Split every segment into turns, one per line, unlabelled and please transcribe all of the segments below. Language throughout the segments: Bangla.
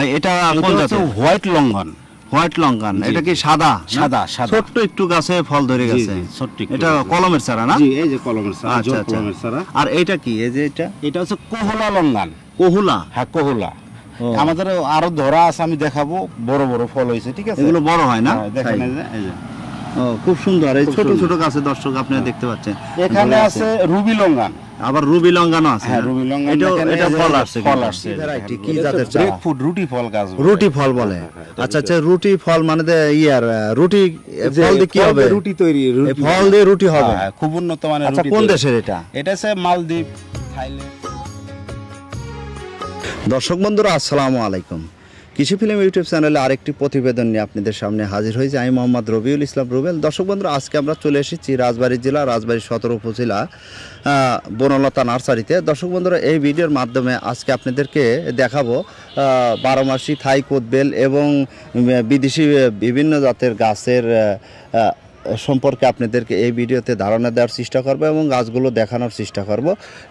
ভাই এটা কোন জাতের?
হোয়াইট লঙ্ঘন
হোয়াইট লঙ্কান এটা কি সাদা
সাদা, সাদা।
ছোট্ট একটু গাছে ফল ধরে গেছে? এটা কলমের চারা না?
জি এই যে কলমের চারা
আচ্ছা আচ্ছা।
কলমের চারা।
আর এটা কি? এই যে এটা?
এটা হচ্ছে কোহলা লঙ্ঘন
কোহলা?
হ্যাঁ কোহলা। আমাদের আরও ধরা আছে আমি দেখাবো। বড় বড় ফল হয়েছে ঠিক আছে?
এগুলো বড় হয় না?
হ্যাঁ, দেখেন এই যে।
ও, খুব সুন্দর। এই ছোট ছোট গাছে দর্শক আপনারা দেখতে পাচ্ছেন।
এখানে আছে রুবি লঙ্ঘন
আবার রুবি লঙ্গানো আছে।
হ্যাঁ রুবি দেখেন,
এটা ফল আসছে
ফল আসছে।
variety, কি জাতের চারা?
breadfruit, রুটি ফল গাছ
রুটি ফল বলে।
হ্যাঁ, হ্যাঁ,
আচ্ছা আচ্ছা রুটি ফল মানে ইয়ার রুটি ফল দিয়ে কি হবে?
রুটি তৈরি রুটি
ফল দিয়ে। রুটি হবে।
হ্যাঁ, খুব উন্নত মানের
আচ্ছা কোন দেশের এটা?
এটা হচ্ছে মালদ্বীপ থাইল্যান্ড।
দর্শক বন্ধুরা আসসালামু আলাইকুম। কৃষি ফিল্ম ইউটিউব চ্যানেলে আরেকটি প্রতিবেদন নিয়ে আপনাদের সামনে হাজির হয়েছে। আমি মোহাম্মদ রবিউল ইসলাম রুবেল। দর্শক বন্ধুরা, আজকে আমরা চলে এসেছি রাজবাড়ী জেলা, রাজবাড়ী সদর উপজেলা বনলতা নার্সারিতে। দর্শক বন্ধুরা, এই ভিডিওর মাধ্যমে আজকে আপনাদেরকে দেখাবো বারোমাসি থাই কোদবেল এবং বিদেশি, বিভিন্ন জাতের গাছের সম্পর্কে আপনাদেরকে এই ভিডিওতে ধারণা দেওয়ার চেষ্টা করব এবং গাছগুলো দেখানোর চেষ্টা করব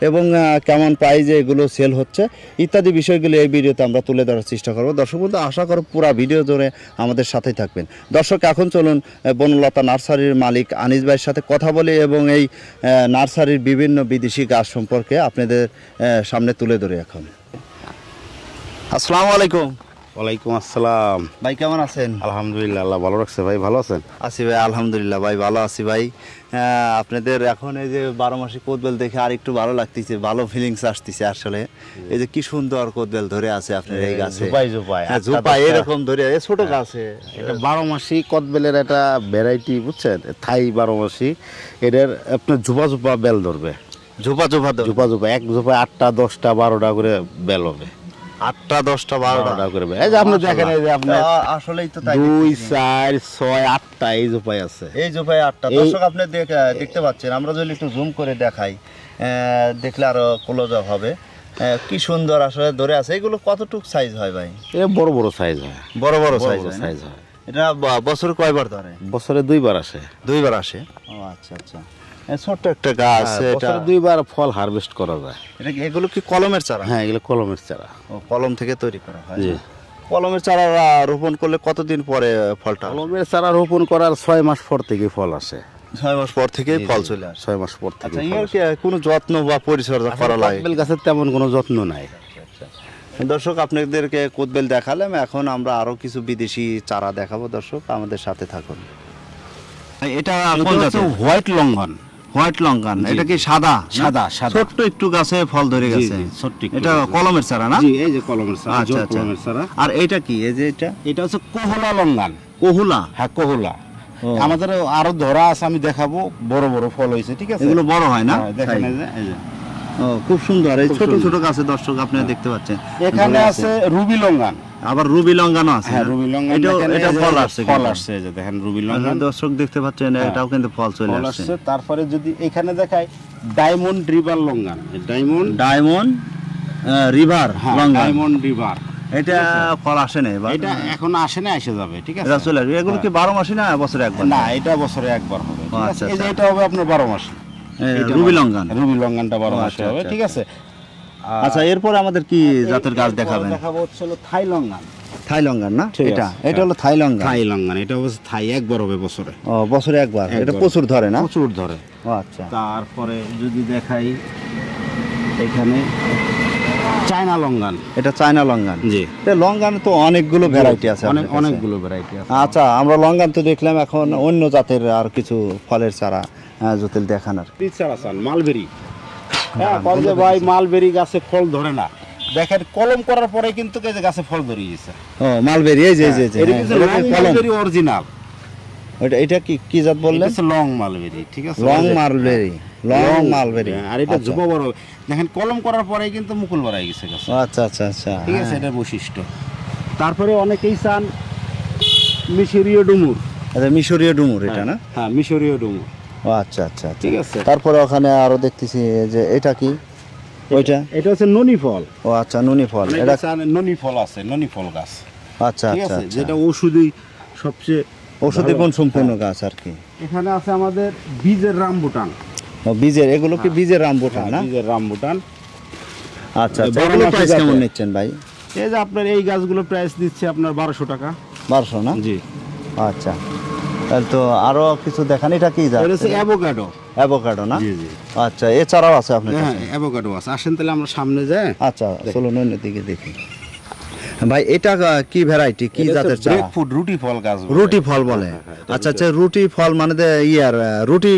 এবং কেমন প্রাইজে এগুলো সেল হচ্ছে ইত্যাদি বিষয়গুলো এই ভিডিওতে আমরা তুলে ধরার চেষ্টা করব। দর্শক বন্ধু, আশা করব পুরো ভিডিও জুড়ে আমাদের সাথেই থাকবেন। দর্শক, এখন চলুন বনলতা নার্সারির মালিক আনিস ভাইয়ের সাথে কথা বলি এবং এই নার্সারির বিভিন্ন বিদেশি গাছ সম্পর্কে আপনাদের সামনে তুলে ধরে এখন। আসসালামু আলাইকুম।
ওয়ালাইকুম আসসালাম।
ভাই কেমন আছেন?
আলহামদুলিল্লাহ আল্লাহ ভালো রাখছে। ভাই ভালো আছেন?
আছি ভাই আলহামদুলিল্লাহ ভাই ভালো আছি ভাই। আপনাদের এখন এই যে বারো মাসে কোদবেল দেখে আর একটু ভালো লাগতেছে ভালো ফিলিংস আসতেছে আসলে। এই যে কি সুন্দর কোদবেল ধরে আছে আপনার এই গাছে।
জুপাই জুপাই
হ্যাঁ,
আটটা
এরকম ধরে ছোট গাছে।
এটা বারো মাসি কদবেলের একটা ভ্যারাইটি বুঝছেন? থাই বারো মাসি এটার আপনার ঝুপা ঝুপা বেল ধরবে।
ঝোপা ঝোপা
ঝুপা ঝুপা এক ঝুপা আটটা দশটা বারোটা করে বেল হবে।
আটটা দশটা বারোটা।
করে এই যে আপনি দেখেন এই যে আপনার
আসলেই তো তাই
দুই চার ছয় আটটা এই ঝুপাই আছে।
এই ঝোপাই আটটা। দর্শক আপনি দেখতে পাচ্ছেন। আমরা যদি একটু জুম করে দেখাই দেখলে আরও ক্লোজ আপ হবে। কি সুন্দর আসলে ধরে আছে। এগুলো কতটুক সাইজ হয় ভাই?
এ বড় বড় সাইজ হয়।
বড় বড় সাইজ
সাইজ হয়
এটা বছরে কয়বার ধরে?
বছরে দুইবার আসে।
দুইবার আসে? ও আচ্ছা আচ্ছা। ছোট্ট একটা গাছ
হ্যাঁ,
এটা
দুইবার ফল হারভেস্ট করা যায়।
এটা এগুলো কি কলমের চারা?
হ্যাঁ এগুলো কলমের চারা।
ও কলম থেকে তৈরি করা হয়।
জি।
কলমের চারা রোপণ করলে কতদিন পরে ফলটা
কলমের চারা রোপণ করার ছয় মাস পর থেকে ফল আসে।
ছয় মাস পর থেকেই ফল চলে আসে।
ছয় মাস পর থেকে
আচ্ছা কোনো যত্ন বা পরিচর্যা করা লাগে?
গাছের তেমন কোনো যত্ন নাই।
দর্শক আপনাদেরকে কোদবেল দেখালাম। এখন আমরা আরও কিছু বিদেশি চারা দেখাবো। দর্শক আমাদের সাথে থাকুন। এটা
হোয়াইট লঙ্ঘন
হোয়াইট লঙ্কান এটা কি সাদা?
সাদা, সাদা।
ছোট্ট একটু গাছে ফল ধরে গেছে। এটা কলমের চারা না?
জি এই যে কলমের চারা
আচ্ছা আচ্ছা।
কলমের চারা।
আর এটা কি? এই যে এটা?
এটা হচ্ছে কোহলা লঙ্ঘন
কহুলা?
হ্যাঁ কোহলা। আমাদের আরও ধরা আছে আমি দেখাবো। বড় বড় ফল হয়েছে ঠিক আছে?
এগুলো বড় হয় না?
হ্যাঁ, দেখেন এই যে,
খুব সুন্দর। এই ছোট ছোট গাছে দর্শক আপনারা দেখতে পাচ্ছেন।
এখানে আছে রুবি লঙ্ঘন
আবার রুবি লঙ্গানো আছে
হ্যাঁ রুবি
এটা ফল আসছে
ফল আসছে যে দেখেন রুবি
দর্শক দেখতে পাচ্ছেন
হ্যাঁ।
এটাও কিন্তু ফল চলে আসছে।
তারপরে যদি এখানে দেখায় diamond river longan diamond
diamond river
হ্যাঁ
লঙ্গান
ডায়মন্ড রিভার
এটা ফল আসে না এবার।
এটা এখন আসে না এসে যাবে ঠিক আছে?
এটা চলে আসবে। এগুলো কি বারো মাসে না বছরে একবার?
না এটা বছরে একবার হবে
আচ্ছা,
এই যে
আচ্ছা।
এটা হবে আপনার বারো মাস।
রুবি লঙ্গান
রুবি লঙ্ঘনটা বারো মাসে
আচ্ছা,
হবে
আচ্ছা,
ঠিক আছে?
আচ্ছা এরপরে আমাদের কি জাতের গাছ দেখাবেন?
দেখাবো হচ্ছে হলো থাই লঙ্ঘন
থাই লঙ্গান না এটা এটা হলো
লঙ্ঘন এটা হচ্ছে থাই একবার হবে বছরে।
ও বছরে একবার? এটা প্রচুর ধরে না?
প্রচুর ধরে।
ও আচ্ছা।
তারপরে যদি দেখাই এখানে চায়না
এটা চায়না লঙ্গান
জি।
তো লঙ্গান তো অনেকগুলো ভ্যারাইটি আছে
অনেক অনেকগুলো ভ্যারাইটি আছে।
আচ্ছা আমরা লঙ্গান তো দেখলাম এখন অন্য জাতের আর কিছু ফলের চারা জটিল দেখানোর।
চারা চান মালবেরি। হ্যাঁ কলেজে ভাই মালবেরি গাছে ফল ধরে না। দেখেন কলম করার পরে কিন্তু যে গাছে ফল ধরে গেছে।
ও মালবেরি এই যে এই যে, যে হ্যাঁ?
মালবেরি অরিজিনাল
ওইটা এটা কি কি জাত বললেন?
লং মালবেরি ঠিক আছে?
Long mulberry long mulberry.
হ্যাঁ, আর এটা
আচ্ছা।
যুব বড়। দেখেন কলম করার পরে কিন্তু মুকুল বাড়াই গেছে গাছে।
আচ্ছা আচ্ছা আচ্ছা
ঠিক আছে
হ্যাঁ।
এটা বৈশিষ্ট্য। তারপরে অনেকেই চান মিশরীয় ডুমুর।
আচ্ছা মিশরীয় ডুমুর এটা না?
হ্যাঁ মিশরীয় ডুমুর।
আচ্ছা আচ্ছা আচ্ছা।
ঠিক আছে।
তারপরে ওখানে আরও দেখতেছি যে এটা কি? ওইটা?
এটা হচ্ছে ননি ফল।
ও আচ্ছা নুনি ফল। এটা
চান ননি ফল আছে ননি ফল গাছ।
আচ্ছা আচ্ছা আচ্ছা।
যেটা ওষুধি সবচেয়ে
ঔষধি
ভালো।
কোন সম্পূর্ণ গাছ আর কি?
এখানে আছে আমাদের বীজের রামবুটান।
ও বীজের এগুলো কি বীজের রামবুটান না?
বীজের রামবুটান।
আচ্ছা আচ্ছা এগুলো প্রাইস কেমন নিচ্ছেন ভাই?
এই যে আপনার এই গাছগুলোর প্রাইস দিচ্ছে আপনার বারোশো টাকা।
বারোশো না?
জি।
আচ্ছা। তো আরও কিছু দেখান। এটা কি
এটা অ্যাভোকাডো
অ্যাভোকাডো না?
জি জি।
আচ্ছা এছাড়াও আছে আপনার
হ্যাঁ অ্যাভোকাডো আছে। আসেন তাহলে আমরা সামনে যাই
আচ্ছা চলুন অন্য দিকে দেখি। ভাই এটা কি ভ্যারাইটি কি জাতের
ব্রেক ফুড রুটি ফল গাছ
রুটি ফল বলে।
হ্যাঁ, হ্যাঁ,
আচ্ছা আচ্ছা রুটি ফল মানে ইয়ার রুটি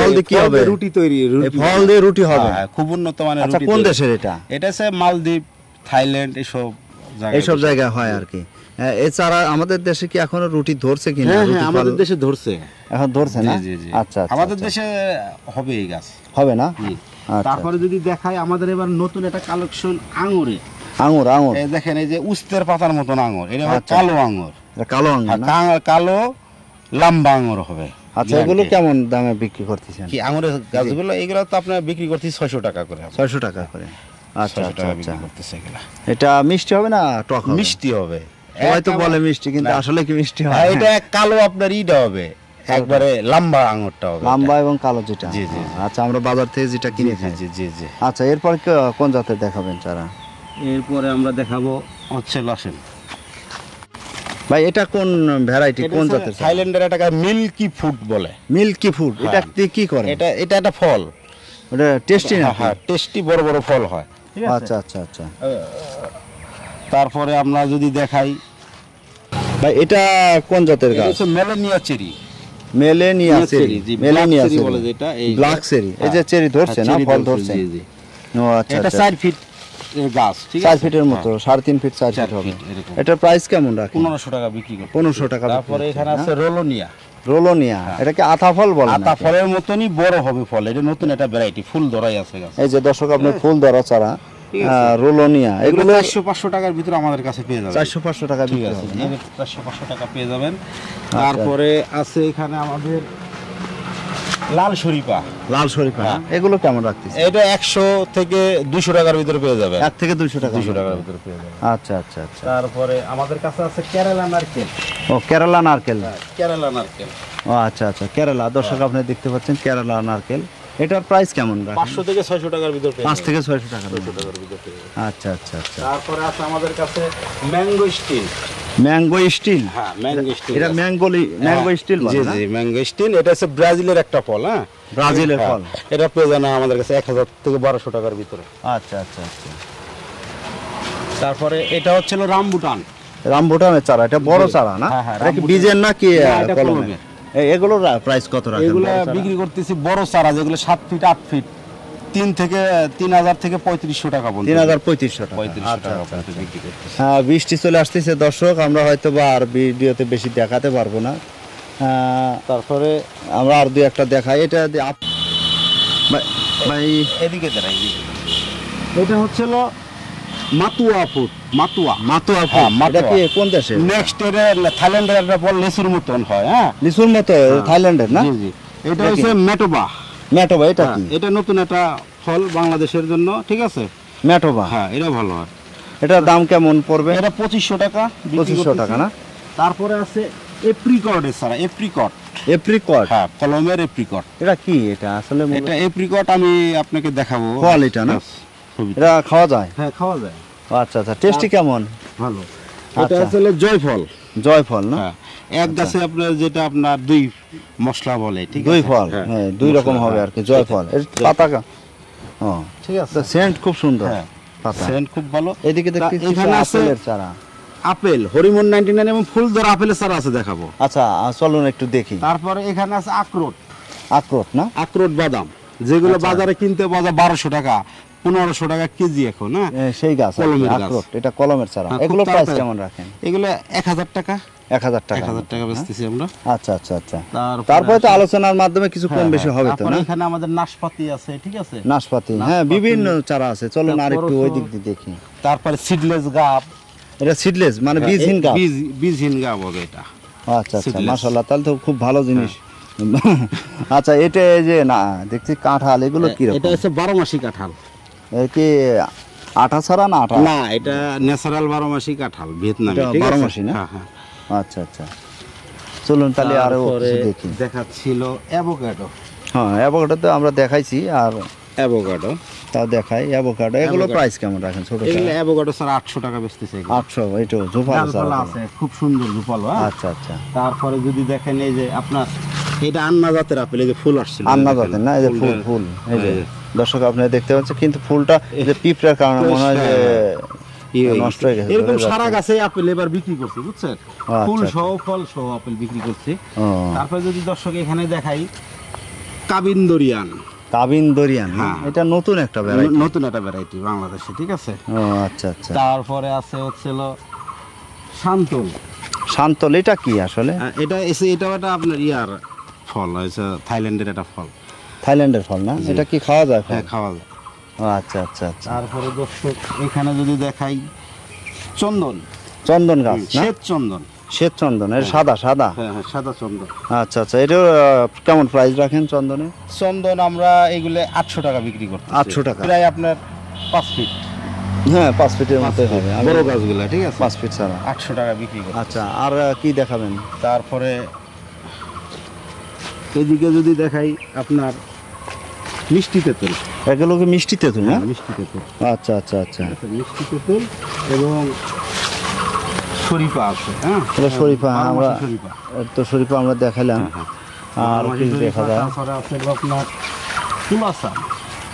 ফল দিয়ে কি হবে?
রুটি তৈরি
ফল দিয়ে রুটি হবে?
খুব উন্নত মানের
আচ্ছা কোন দেশের এটা?
এটা হচ্ছে মালদ্বীপ থাইল্যান্ড এসব
এইসব জায়গায় হয় আর কি। এছাড়া আমাদের দেশে কি এখনও রুটি ধরছে কিনা?
হ্যাঁ হ্যাঁ আমাদের দেশে ধরছে।
এখন ধরছে না? আচ্ছা আচ্ছা,
আমাদের
আচ্ছা।
দেশে হবে এই গাছ।
হবে না? আচ্ছা।
তারপরে যদি দেখাই আমাদের এবার নতুন একটা কালেকশন আঙুরে।
আঙুর আঙুর।
এই দেখেন এই যে উস্তের পাতার মতন আঙুর। এটা। কালো আঙুর।
এটা কালো আঙুর
হ্যাঁ, কালো লম্বা আঙুর হবে।
আচ্ছা এগুলো কেমন দামে বিক্রি করতেছেন?
কি আঙুরের গাছগুলো এগুলো তো আপনার বিক্রি করতে ছয়শো টাকা করে
ছয়শো টাকা করে। আচ্ছা আচ্ছা এটা মিষ্টি হবে না টক
মিষ্টি হবে।
সবাই তো বলে মিষ্টি কিন্তু আসলে কি মিষ্টি হয়?
হ্যাঁ, এটা এক কালো আপনার ইটা হবে। একবারে লম্বা আঙুরটা হবে
লম্বা এবং কালো যেটা।
জি, জি।
আচ্ছা আমরা বাজার থেকে যেটা কিনে
জি
খাই।
জি জি জি।
আচ্ছা এরপর কোন জাতের দেখাবেন চারা?
এরপরে আমরা দেখাবো হচ্ছে লাসেন
ভাই এটা কোন ভ্যারাইটি কোন জাতের?
থাইল্যান্ডের একটা মিল্কি ফুড বলে।
মিল্কি ফুড এটা
হ্যাঁ।
দিয়ে কি করে
এটা এটা একটা ফল।
এটা টেস্টি না
হ্যাঁ, হ্যাঁ টেস্টি বড় বড় ফল হয়।
আচ্ছা আচ্ছা আচ্ছা।
তারপরে আমরা যদি দেখাই
ভাই এটা কোন জাতের গাছ?
হচ্ছে Melania cherry.
Melania cherry Melania cherry
বলে যেটা, এই
ব্ল্যাক চেরি। এই যে
হ্যাঁ।
চেরি ধরছে
হ্যাঁ,
না ফল
ধরছে,
ধরছে
জি, জি।
ও আচ্ছা
এটা
আচ্ছা।
চার ফিট গাছ ঠিক
চার
আছে?
ফিটের মতো সাড়ে তিন ফিট চার
চার
ফিট হবে। এটার প্রাইস কেমন রাখেন?
টাকা বিক্রি
টাকা বিক্রি
তারপরে
হচ্ছে,
এখানে আছে রোলোনিয়া।
রোলোনিয়া এটা আতা ফল বলে
আতা ফলের মতনই বড় হবে ফল এটা নতুন একটা ভ্যারাইটি ফুল ধরাই আছে গাছ।
এই যে দর্শক আপনি ফুল ধরা চারা রোলোনিয়া
এগুলো চারশো পাঁচশো টাকার ভিতরে আমাদের কাছে পেয়ে যাবেন।
চারশো পাঁচশো টাকা
ঠিক আছে চারশো পাঁচশো টাকা পেয়ে যাবেন। তারপরে আছে এখানে আমাদের লাল শরীফা।
লাল শরীফা
হ্যাঁ।
এগুলো কেমন রাখতেছে
এটা একশো থেকে দুশো টাকার ভিতরে পেয়ে যাবেন।
এক থেকে দুইশো টাকা
দুশো টাকার ভিতরে পেয়ে যাবেন।
আচ্ছা আচ্ছা আচ্ছা।
তারপরে আমাদের কাছে আছে কেরালা নারকেল।
ও কেরালা নারকেল।
কেরালা নারকেল।
ও আচ্ছা আচ্ছা কেরালা। দর্শক আপনি দেখতে পাচ্ছেন কেরালা নারকেল। এটার প্রাইস কেমন
পাঁচশো থেকে ছয়শো টাকার ভিতরে
পাঁচ। থেকে ছয়শো টাকা
ছয়শো টাকার ভিতরে।
আচ্ছা আচ্ছা আচ্ছা।
তারপরে আছে আমাদের কাছে ম্যাঙ্গো স্টিল।
Mango still?
হ্যাঁ ম্যাঙ্গো স্টিল
এটা ম্যাঙ্গো ম্যাঙ্গো স্টিল
জি জি ম্যাঙ্গো স্টিল। এটা হচ্ছে ব্রাজিলের একটা ফল হ্যাঁ?
ব্রাজিলের
হ্যাঁ,
ফল।
এটা পেয়ে যান আমাদের কাছে এক হাজার থেকে বারোশো টাকার ভিতরে।
আচ্ছা আচ্ছা আচ্ছা।
তারপরে এটা হচ্ছিল রামবুটান।
রামভুটানের চারা এটা বড় চারা না?
হ্যাঁ, হ্যাঁ,
এটা বীজের না কি কলমের? এগুলোর প্রাইস কত রাখেন?
এগুলো বিক্রি করতেছি বড় চারা যেগুলো সাত ফিট আট ফিট তিন থেকে তিন হাজার থেকে পঁয়ত্রিশশো টাকা পর্যন্ত
তিন হাজার পঁয়ত্রিশশো টাকা। আচ্ছা, আচ্ছা,
করতেছি।
হ্যাঁ বৃষ্টি চলে আসতেছে দর্শক আমরা হয়তো বা আর ভিডিওতে বেশি দেখাতে পারব না। তারপরে আমরা আর দুই একটা দেখাই। এটা ভাই- ভাই।
এদিকে দাঁড়াই। এটা হচ্ছিল মাতুয়া ফুট মাতুয়া।
মাতুয়া
হ্যাঁ,
ফুল এটা কি কোন দেশে?
নেক্সট এটা থাইল্যান্ডের একটা বল লেসুর মতন হয় হ্যাঁ?
লিচুর মতো থাইল্যান্ডের না?
জি এটা হচ্ছে মেটোবা
ম্যাটোবা এটা
হ্যাঁ,
কি?
এটা নতুন একটা ফল বাংলাদেশের জন্য ঠিক আছে?
ম্যাটোবা।
হ্যাঁ এটা ভালো হয়।
এটার দাম কেমন পড়বে?
এটা পঁচিশশো টাকা
পঁচিশশো টাকা না?
তারপরে আছে এপ্রিকট এছাড়া এপ্রিকট।
এপ্রিকট?
হ্যাঁ কলমের এপ্রিকট।
এটা কি? এটা আসলে
এটা এপ্রিকট আমি আপনাকে দেখাবো।
ফল এটা না? এটা খাওয়া যায়?
হ্যাঁ খাওয়া যায়।
আচ্ছা আচ্ছা টেস্টি কেমন?
ভালো।
আচ্ছা।
এটা আসলে জয়ফল।
জয়ফল না?
হ্যাঁ। এক গাছে আপনার যেটা আপনার দুই মশলা বলে ঠিক
দুই ফল?
হ্যাঁ,
হ্যাঁ দুই রকম হবে
হ্যাঁ।
আর কি জয়ফল। এর পাতা কা- ও।
ঠিক আছে।
সেন্ট খুব সুন্দর
হ্যাঁ।
পাতা।
সেন্ট খুব ভালো।
এদিকে দেখতে
এখানে আছে
চারা।
আপেল হরিমন নাইনটি নাইন এবং ফুলধর আপেলের চারা আছে দেখাবো।
আচ্ছা চলুন একটু দেখি।
তারপরে এখানে আছে আখরোট।
আখরোট না?
আখরোট বাদাম। যেগুলো
আচ্ছা।
বাজারে কিনতে পাওয়া যায় বারোশো টাকা। পনেরোশো টাকা কেজি এখন হ্যাঁ?
সেই গাছ
কলমের।
আখরোট এটা কলমের চারা।
হ্যাঁ,
এগুলো প্রাইস কেমন রাখেন?
এগুলো এক হাজার টাকা।
এক হাজার টাকা।
হাজার টাকা বেচতেছি আমরা।
আচ্ছা আচ্ছা আচ্ছা।
তারপরে
তারপরে তো আলোচনার মাধ্যমে কিছু কম
হ্যাঁ,
বেশি
হ্যাঁ।
হবে তো না?
এখানে আমাদের নাশপাতি আছে ঠিক আছে?
নাশপাতি হ্যাঁ বিভিন্ন চারা আছে। চলুন আর একটু ওই দিক দিয়ে দেখি।
তারপরে সিডলেস গাব।
এটা সিডলেস মানে বীজহীন গাছ
বীজ বীজহীন গাব হবে এটা।
আচ্ছা আচ্ছা। মাশাল্লাহ তাহলে তো খুব ভালো জিনিস। আচ্ছা এটা এই যে না দেখছি কাঁঠাল এগুলো কি
এটা হচ্ছে বারো মাসি কাঁঠাল।
কি আঠা ছাড়া না আঠা
না এটা ন্যাচারাল বারো মাসি কাঁঠাল ভিয়েতনামি
এটা
আছে?
বারোমাসি না?
হ্যাঁ, হ্যাঁ।
আচ্ছা আচ্ছা চলুন তাহলে আরও
তারপরে
দেখি
দেখাচ্ছিল অ্যাভোকাডো
হ্যাঁ অ্যাভোকাডো তো আমরা দেখাইছি আর
অ্যাভোকাডো
তাও দেখাই অ্যাভোকাডো এগুলো প্রাইস কেমন রাখেন ছোট
এগুলো অ্যাভোকাডো স্যার আটশো টাকা বেচতেছে।
আটশো এইটু ঝোপালো
আছে খুব সুন্দর হ্যাঁ?
আচ্ছা আচ্ছা
তারপরে যদি দেখেন এই যে আপনার এটা আন্না জাতের আপেল এই যে ফুল আসছিল
আন্না জাতের না এই যে ফুল ফুল এই যে। দর্শক আপনারা দেখতে পাচ্ছেন কিন্তু ফুলটা পিঁপড়ার কারণে মনে হয় যে নষ্ট হয়ে গেছে
এরকম সারা গাছে আপেল এবার বিক্রি করছে বুঝছেন?
আচ্ছা,
ফুল
আচ্ছা।
সহ ফল সহ আপেল বিক্রি করছে। তারপরে যদি দর্শক এখানে দেখাই কাবিন্দরিয়ান হ্যাঁ।
এটা নতুন একটা ভ্যারাইটি
নতুন একটা ভ্যারাইটি বাংলাদেশে ঠিক আছে?
ও আচ্ছা আচ্ছা।
তারপরে আছে হচ্ছিল শান্তল।
শান্তল এটা কি আসলে?
আহ, এটা এসে এটাও একটা আপনার ইয়ার ফল হয়েছে থাইল্যান্ডের একটা ফল।
থাইল্যান্ডের ফল না? এটা কি খাওয়া যায়
হ্যাঁ খাওয়া যায়।
আচ্ছা আচ্ছা আচ্ছা।
তারপরে দর্শক এখানে যদি দেখাই চন্দন।
চন্দন গাছ
শ্বেত চন্দন।
শ্বেত চন্দন এটা সাদা সাদা?
হ্যাঁ হ্যাঁ সাদা চন্দন।
আচ্ছা আচ্ছা এটা কেমন প্রাইস রাখেন চন্দনে?
চন্দন আমরা এগুলো আটশো টাকা বিক্রি করতে
800 টাকা?
প্রায় আপনার পাঁচ ফিট।
হ্যাঁ পাঁচ ফিটের মতোই হবে।
বড় গাছগুলো ঠিক আছে?
পাঁচ ফিট ছাড়া।
আটশো টাকা বিক্রি করতে
আচ্ছা আর কি দেখাবেন?
তারপরে এদিকে যদি দেখাই আপনার মিষ্টি তেঁতুল।
এগুলো কি মিষ্টি তেঁতুল না?
মিষ্টি তেঁতুল।
আচ্ছা আচ্ছা আচ্ছা।
মিষ্টি তেঁতুল এবং শরীফা আছে হ্যাঁ?
এটা শরীফা, আমরা- তো শরীফা। আমরা দেখালাম
হ্যাঁ,
আর
বারো
কি দেখা যায়।
আছে আপনার পুলাসান।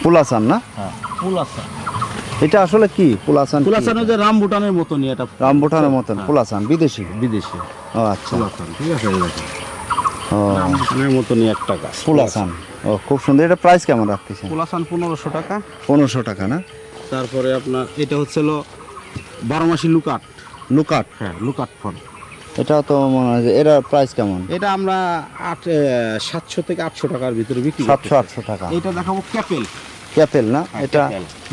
পুলাসান না?
হ্যাঁ পুলাসান।
এটা আসলে কি? পুলাসান?
পুলাসান যে রামবুটানের মতনই এটা।
রামবুটানের মতন পুলাসান বিদেশি?
বিদেশি।
ও আচ্ছা।
ঠিক আছে রামবুটানের মতনই একটা গাছ।
পুলাসান ও খুব সুন্দর। এটা প্রাইস কেমন রাখতেছেন?
পুলাসান পনেরোশো টাকা।
পনেরোশো টাকা না?
তারপরে আপনার এটা হচ্ছিল বারো মাসি লুকাট
লুকাট
হ্যাঁ লুকাট ফল।
এটা তো মনে হয় যে এটার প্রাইস কেমন?
এটা আমরা আট সাতশো থেকে আটশো টাকার ভিতরে বিক্রি
সাতশো আটশো টাকা।
এটা দেখাবো ক্যাপেল।
ক্যাপেল না?
হ্যাঁ,
এটা।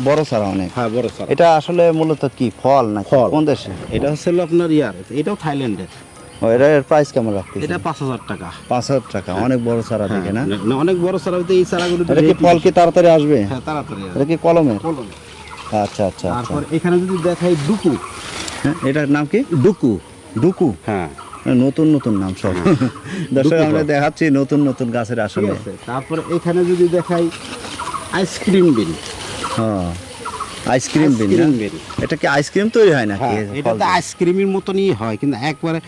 বড় সারা অনেক।
হ্যাঁ বড় স্যার
এটা আসলে মূলত কি ফল না
ফল।
কোন দেশে?
এটা হচ্ছিল আপনার ইয়ার। এটাও থাইল্যান্ডের।
ও এটা এর প্রাইস কেমন রাখতেছে
এটা পাঁচ হাজার টাকা।
পাঁচ হাজার টাকা অনেক বড় সারা দেখে না
অনেক বড় এই চারাগুলো
এটা কি ফল কি তাড়াতাড়ি আসবে?
হ্যাঁ তাড়াতাড়ি
এটা কি
বলুন।
আচ্ছা আচ্ছা আচ্ছা।
তারপর এখানে যদি দেখাই ডুকু।
হ্যাঁ, এটার নাম কি?
ডুকু।
ডুকু?
হ্যাঁ।
নতুন নতুন নাম সব দর্শক আমরা দেখাচ্ছি নতুন নতুন গাছের আসলে।
তারপরে এখানে যদি দেখাই আইসক্রিম বিন।
হ্যাঁ। আইসক্রিম বিন না? এটা কি আইসক্রিম তৈরি হয় নাকি?
হ্যাঁ এটা তো? আইসক্রিমের মতনই হয় কিন্তু একবারে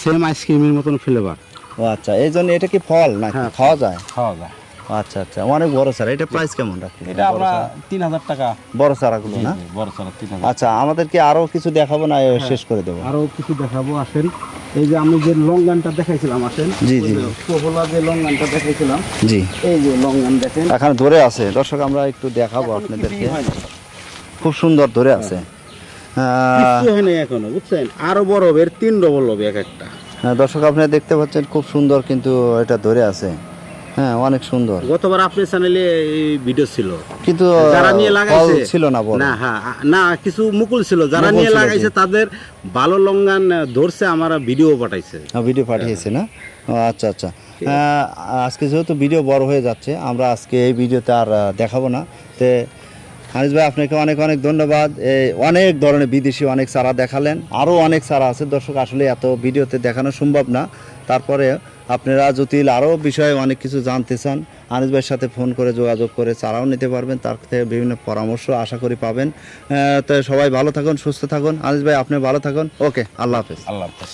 সেম আইসক্রিমের মতন ফ্লেভার
ও আচ্ছা এই জন্য এটা কি ফল নাকি?
হ্যাঁ,
খাওয়া যায়?
খাওয়া যায়।
আচ্ছা আচ্ছা অনেক বড় সারা এটা প্রাইস কেমন রাখতে
এটা আমরা তিন হাজার টাকা।
বড় সারাগুলো না?
বড় সারা তিন হাজার।
আচ্ছা আমাদেরকে আরও কিছু দেখাবো না শেষ করে দেবো।
আরও কিছু দেখাবো আসেন। এই যে আমি যে লং গানটা দেখাইছিলাম আসেন।
জি, জি।
যে কোহলা যে লং গানটা দেখাইছিলাম
জি।
এই যে লং গান দেখেন।
এখানে ধরে আছে দর্শক আমরা একটু দেখাবো আপনাদেরকে।
হয়নি।
খুব সুন্দর ধরে আছে। আহ,
এখনও বুঝছেন? আরও বড় হবে তিন ডবল হবে এক একটা।
হ্যাঁ, দর্শক আপনারা দেখতে পাচ্ছেন খুব সুন্দর কিন্তু এটা ধরে আছে। হ্যাঁ অনেক সুন্দর।
গতবার চ্যানেলে এই ভিডিও ছিল।
কিন্তু
যারা নিয়ে লাগাইছে
ছিল না
না হ্যাঁ না কিছু মুকুল ছিল। যারা নিয়ে লাগাইছে তাদের ভালো লঙ্গান ধরছে আমার ভিডিও পাঠাইছে।
হ্যাঁ, ভিডিও পাঠিয়েছে না? আচ্ছা আচ্ছা। হ্যাঁ, আজকে যেহেতু ভিডিও বড় হয়ে যাচ্ছে আমরা আজকে এই ভিডিওতে আর দেখাবো না। তে হানিস ভাই, আপনাকে অনেক অনেক ধন্যবাদ। অনেক ধরনের বিদেশি অনেক চারা দেখালেন। আরও অনেক চারা আছে। দর্শক, আসলে এত ভিডিওতে দেখানো সম্ভব না। তারপরে আপনারা জটিল আরও বিষয়ে অনেক কিছু জানতে চান আনিস ভাইয়ের সাথে ফোন করে যোগাযোগ করে চারাও নিতে পারবেন। তার থেকে বিভিন্ন পরামর্শ আশা করি পাবেন। তো সবাই ভালো থাকুন, সুস্থ থাকুন। আনিস ভাই আপনি ভালো থাকুন। ওকে, আল্লাহ হাফেজ।
আল্লাহ হাফেজ।